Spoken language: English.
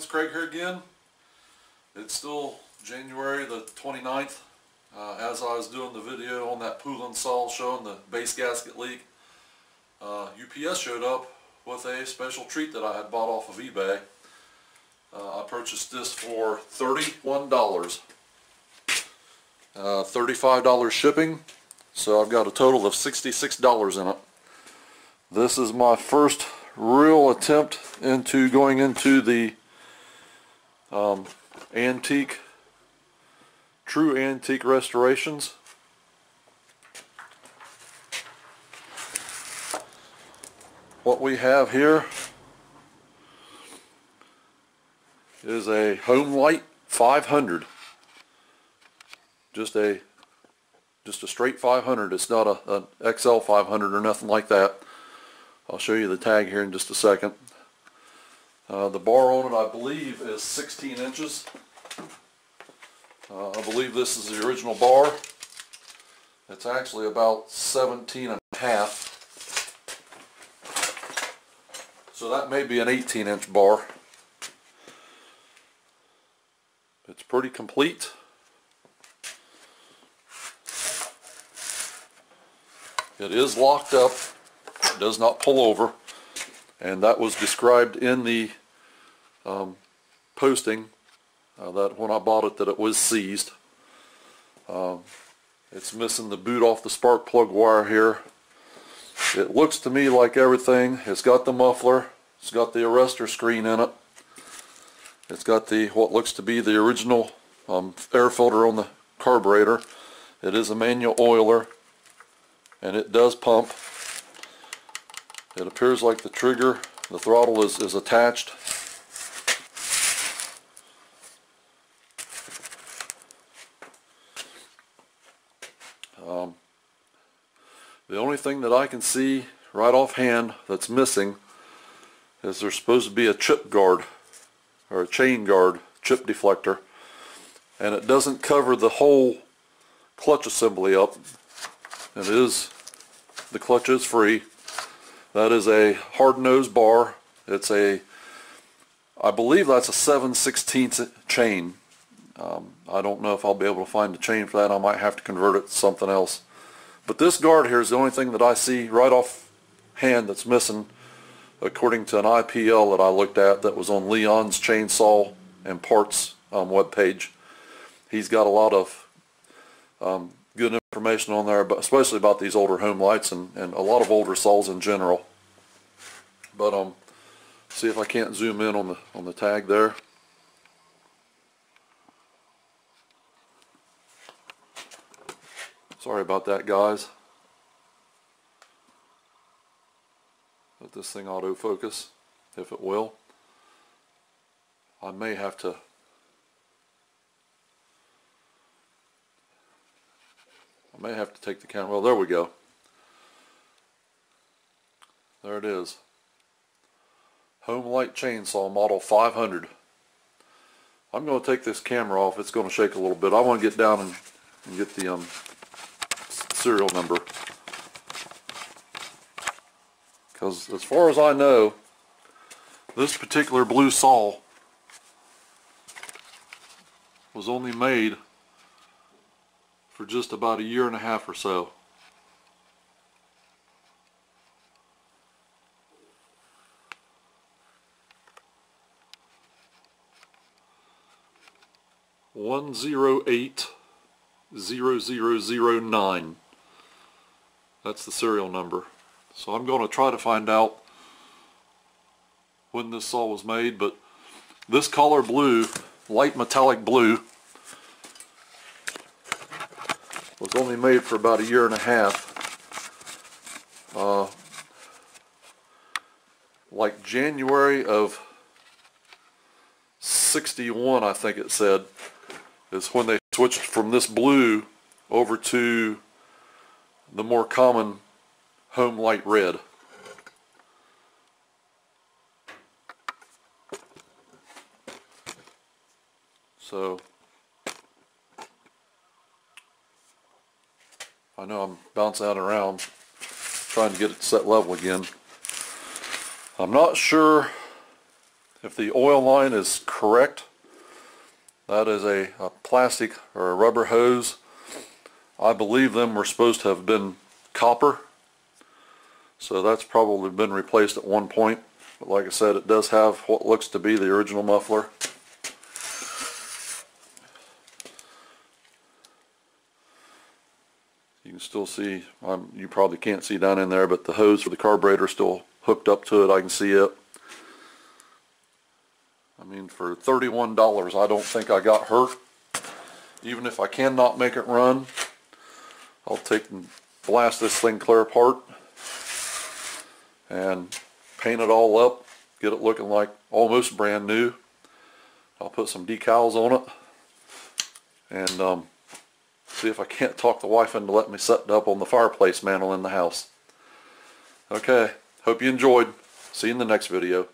It's Craig here again. It's still January the 29th. Uh, as I was doing the video on that Poulan saw showing the base gasket leak, uh, UPS showed up with a special treat that I had bought off of eBay. Uh, I purchased this for $31. Uh, $35 shipping, so I've got a total of $66 in it. This is my first real attempt into going into the um, antique, true antique restorations. What we have here is a Homelite 500. Just a just a straight 500. It's not a, an XL 500 or nothing like that. I'll show you the tag here in just a second. Uh, the bar on it I believe is 16 inches. Uh, I believe this is the original bar. It's actually about 17 and a half. So that may be an 18 inch bar. It's pretty complete. It is locked up, it does not pull over, and that was described in the um, posting uh, that when I bought it that it was seized. Um, it's missing the boot off the spark plug wire here. It looks to me like everything. It's got the muffler, it's got the arrestor screen in it. It's got the what looks to be the original um, air filter on the carburetor. It is a manual oiler and it does pump. It appears like the trigger, the throttle is, is attached. Um, the only thing that I can see right offhand that's missing is there's supposed to be a chip guard or a chain guard chip deflector and it doesn't cover the whole clutch assembly up it is, the clutch is free. That is a hard nose bar. It's a, I believe that's a 7 16 chain. Um, I don't know if I'll be able to find the chain for that. I might have to convert it to something else. But this guard here is the only thing that I see right off hand that's missing according to an IPL that I looked at that was on Leon's Chainsaw and Parts um, webpage. He's got a lot of um, good information on there, but especially about these older Homelites and, and a lot of older saws in general. But um, see if I can't zoom in on the on the tag there. Sorry about that, guys. Let this thing autofocus, if it will. I may have to I may have to take the camera. Well, there we go. There it is. Homelite Chainsaw Model 500. I'm going to take this camera off. It's going to shake a little bit. I want to get down and, and get the um, serial number. Because as far as I know, this particular blue saw was only made for just about a year and a half or so. One zero eight zero zero zero nine. That's the serial number. So I'm going to try to find out when this saw was made, but this color blue, light metallic blue, was only made for about a year and a half. Uh, like January of 61 I think it said is when they switched from this blue over to the more common Homelite red. So I know I'm bouncing out around trying to get it set level again. I'm not sure if the oil line is correct, that is a, a plastic or a rubber hose. I believe them were supposed to have been copper. So that's probably been replaced at one point. But like I said, it does have what looks to be the original muffler. You can still see, um, you probably can't see down in there, but the hose for the carburetor still hooked up to it. I can see it. I mean, for $31, I don't think I got hurt. Even if I cannot make it run, I'll take and blast this thing clear apart and paint it all up, get it looking like almost brand new. I'll put some decals on it and um, see if I can't talk the wife into letting me set it up on the fireplace mantle in the house. Okay, hope you enjoyed. See you in the next video.